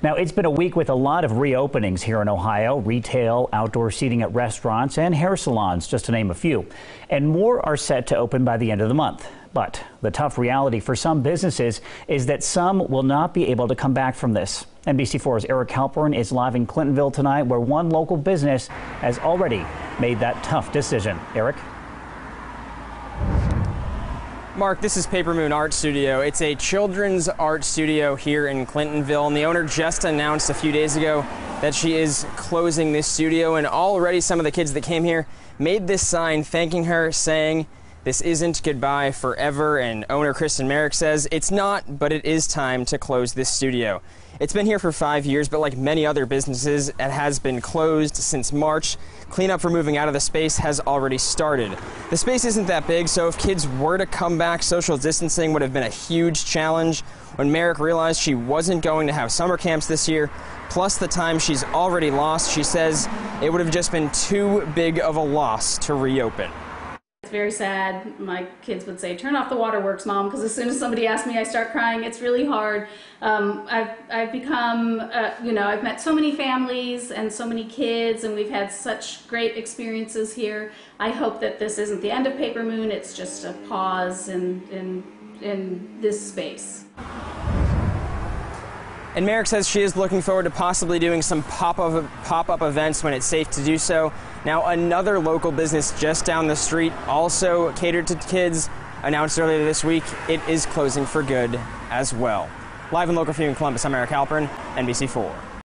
Now, it's been a week with a lot of reopenings here in Ohio retail, outdoor seating at restaurants, and hair salons, just to name a few. And more are set to open by the end of the month. But the tough reality for some businesses is that some will not be able to come back from this. NBC4's Eric Halpern is live in Clintonville tonight, where one local business has already made that tough decision. Eric? Mark, this is Paper Moon Art Studio. It's a children's art studio here in Clintonville, and the owner just announced a few days ago that she is closing this studio. And already, some of the kids that came here made this sign thanking her, saying, This isn't goodbye forever. And owner Kristen Merrick says, It's not, but it is time to close this studio. It's been here for five years, but like many other businesses, it has been closed since March. Cleanup for moving out of the space has already started. The space isn't that big, so if kids were to come back, social distancing would have been a huge challenge. When Merrick realized she wasn't going to have summer camps this year, plus the time she's already lost, she says it would have just been too big of a loss to reopen. It's very sad. My kids would say, "Turn off the waterworks, mom," because as soon as somebody asks me, I start crying. It's really hard. Um, I've I've become, uh, you know, I've met so many families and so many kids, and we've had such great experiences here. I hope that this isn't the end of Paper Moon. It's just a pause in in in this space. And Merrick says she is looking forward to possibly doing some pop-up pop-up events when it's safe to do so. Now, another local business just down the street, also catered to kids, announced earlier this week it is closing for good as well. Live and local for you in Columbus, I'm Eric Halpern, NBC4.